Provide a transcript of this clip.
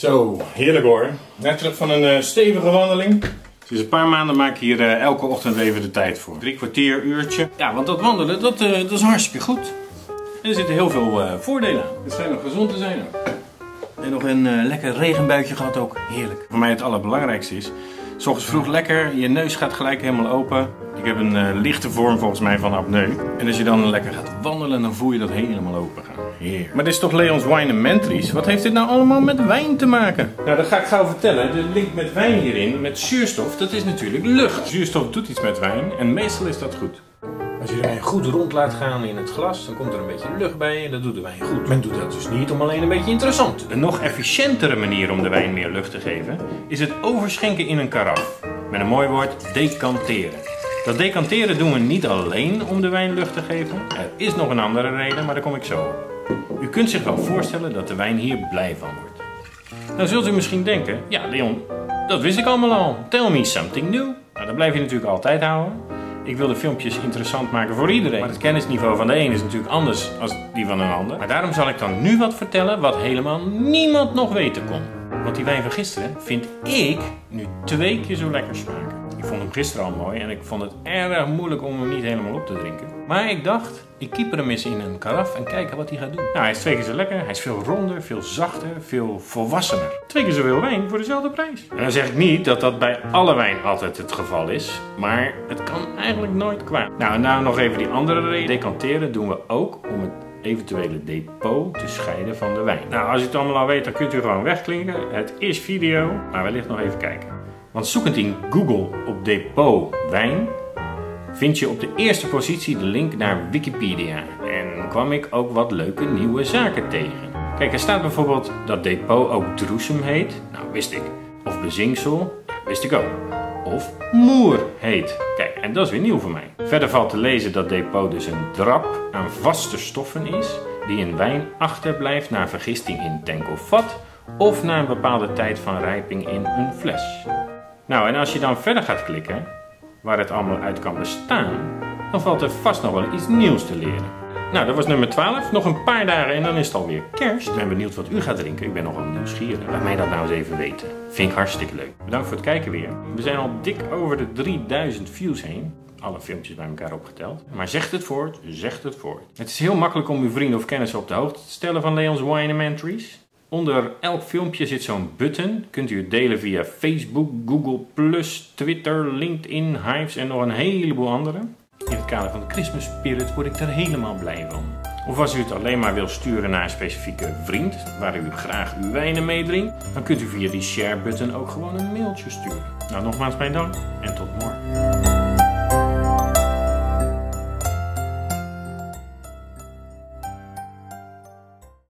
Zo, heerlijk hoor. Net terug van een uh, stevige wandeling. Sinds een paar maanden maak ik hier uh, elke ochtend even de tijd voor. Drie kwartier, uurtje. Ja, want dat wandelen, dat, uh, dat is hartstikke goed. En er zitten heel veel voordelen aan. Het schijnt nog gezond te zijn ook. En nog een lekker regenbuitje gehad ook. Heerlijk. Voor mij het allerbelangrijkste is, S ochtends vroeg lekker, je neus gaat gelijk helemaal open. Ik heb een uh, lichte vorm volgens mij van apneu. En als je dan lekker gaat wandelen, dan voel je dat helemaal open gaan. Heer. Maar dit is toch Leons Wine Mentries? Wat heeft dit nou allemaal met wijn te maken? Nou, dat ga ik gauw vertellen. De link met wijn hierin, met zuurstof, dat is natuurlijk lucht. Zuurstof doet iets met wijn en meestal is dat goed. Als je de wijn goed rond laat gaan in het glas, dan komt er een beetje lucht bij en dat doet de wijn goed. Men doet dat dus niet om alleen een beetje interessant. Een nog efficiëntere manier om de wijn meer lucht te geven, is het overschenken in een karaf. Met een mooi woord, decanteren. Dat decanteren doen we niet alleen om de wijn lucht te geven. Er is nog een andere reden, maar daar kom ik zo op. U kunt zich wel voorstellen dat de wijn hier blij van wordt. Dan zult u misschien denken, ja Leon, dat wist ik allemaal al. Tell me something new. Nou, dat blijf je natuurlijk altijd houden. Ik wil de filmpjes interessant maken voor iedereen. Maar het kennisniveau van de een is natuurlijk anders dan die van een ander. Maar daarom zal ik dan nu wat vertellen wat helemaal niemand nog weten kon. Want die wijn van gisteren vind ik nu twee keer zo lekker smaken. Ik vond hem gisteren al mooi en ik vond het erg moeilijk om hem niet helemaal op te drinken. Maar ik dacht, ik keeper hem eens in een karaf en kijken wat hij gaat doen. Nou, hij is twee keer zo lekker, hij is veel ronder, veel zachter, veel volwassener. Twee keer zoveel wijn voor dezelfde prijs. En dan zeg ik niet dat dat bij alle wijn altijd het geval is, maar het kan eigenlijk nooit kwaad. Nou, en nou nog even die andere reden. Decanteren doen we ook om het eventuele depot te scheiden van de wijn. Nou, als u het allemaal al weet, dan kunt u gewoon wegklinken. Het is video, maar wellicht nog even kijken. Want zoekend in Google op depot wijn, vind je op de eerste positie de link naar Wikipedia. En kwam ik ook wat leuke nieuwe zaken tegen. Kijk, er staat bijvoorbeeld dat depot ook Droesem heet. Nou, wist ik. Of Bezinksel, wist ik ook. Of Moer heet. Kijk, en dat is weer nieuw voor mij. Verder valt te lezen dat depot dus een drap aan vaste stoffen is die in wijn achterblijft na vergisting in tank of vat of na een bepaalde tijd van rijping in een fles. Nou, en als je dan verder gaat klikken, waar het allemaal uit kan bestaan, dan valt er vast nog wel iets nieuws te leren. Nou, dat was nummer 12. Nog een paar dagen en dan is het alweer kerst. Ik ben benieuwd wat u gaat drinken. Ik ben nogal nieuwsgierig. Laat mij dat nou eens even weten. Vind ik hartstikke leuk. Bedankt voor het kijken weer. We zijn al dik over de 3000 views heen. Alle filmpjes bij elkaar opgeteld. Maar zegt het voort, zegt het voort. Het is heel makkelijk om uw vrienden of kennissen op de hoogte te stellen van Leons Winemantries. Onder elk filmpje zit zo'n button. Kunt u het delen via Facebook, Google+, Twitter, LinkedIn, Hives en nog een heleboel andere. In het kader van de Christmas Spirit word ik er helemaal blij van. Of als u het alleen maar wil sturen naar een specifieke vriend, waar u graag uw wijnen meedrinkt, dan kunt u via die share button ook gewoon een mailtje sturen. Nou, nogmaals mijn dank en tot morgen.